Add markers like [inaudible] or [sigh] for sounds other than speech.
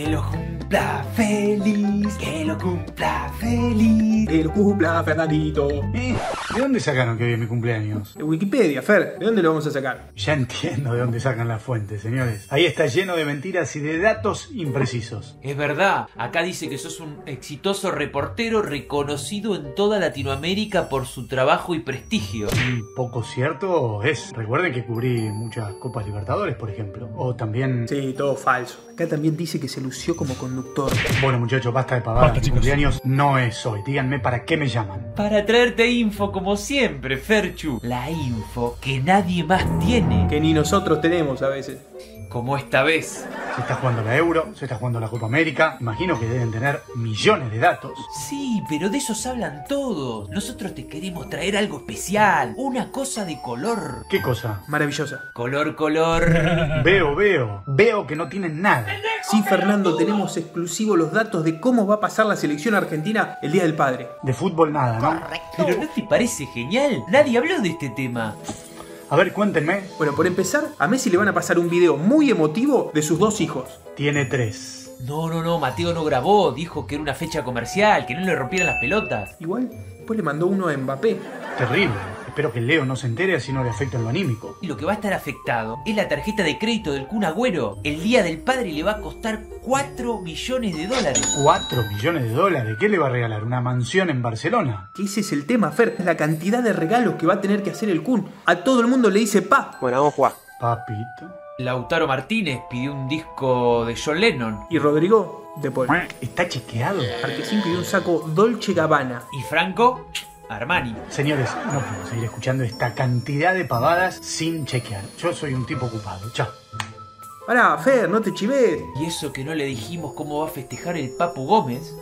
Que lo cumpla feliz, que lo cumpla feliz. Que lo cumpla Fernandito. Eh, ¿De dónde sacaron que hoy es mi cumpleaños? De Wikipedia, Fer, ¿de dónde lo vamos a sacar? Ya entiendo de dónde sacan las fuentes, señores. Ahí está lleno de mentiras y de datos imprecisos. Es verdad, acá dice que sos un exitoso reportero reconocido en toda Latinoamérica por su trabajo y prestigio. Y poco cierto es. Recuerden que cubrí muchas Copas Libertadores, por ejemplo. O también... Sí, todo falso. Acá también dice que se lució como conductor. Bueno, muchachos, basta de pavadas. Basta, Mi cumpleaños no es hoy. Díganme para qué me llaman. Para traerte info como siempre, Ferchu. La info que nadie más tiene. Que ni nosotros tenemos a veces. Como esta vez. Se está jugando la Euro, se está jugando la Copa América. Imagino que deben tener millones de datos. Sí, pero de esos hablan todos. Nosotros te queremos traer algo especial. Una cosa de color. ¿Qué cosa? Maravillosa. Color, color. [laughs] Veo, veo. Veo que no tienen nada. Sí, Fernando, tenemos exclusivos los datos de cómo va a pasar la selección argentina el Día del Padre. De fútbol nada, ¿no? Pero ¿no te parece genial? Nadie habló de este tema. A ver, cuéntenme. Bueno, por empezar, a Messi le van a pasar un video muy emotivo de sus dos hijos. Tiene tres. No, no, no, Mateo no grabó. Dijo que era una fecha comercial, que no le rompieran las pelotas. Igual, después le mandó uno a Mbappé. Terrible. Espero que Leo no se entere así no le afecta en lo anímico. Y lo que va a estar afectado es la tarjeta de crédito del Kun Agüero. El día del padre le va a costar 4 millones de dólares. 4 millones de dólares. ¿Qué le va a regalar? ¿Una mansión en Barcelona? Que ese es el tema, Fer. Es la cantidad de regalos que va a tener que hacer el Kun. A todo el mundo le dice pa. Bueno, vamos a jugar. Papito. Lautaro Martínez pidió un disco de John Lennon. Y Rodrigo, de Paul. ¿Está chequeado? Marquesín pidió un saco Dolce Gabbana. Y Franco, Armani. Señores, no puedo seguir escuchando esta cantidad de pavadas sin chequear. Yo soy un tipo ocupado. Chao. Pará, Fer, no te chives. Y eso que no le dijimos cómo va a festejar el Papu Gómez.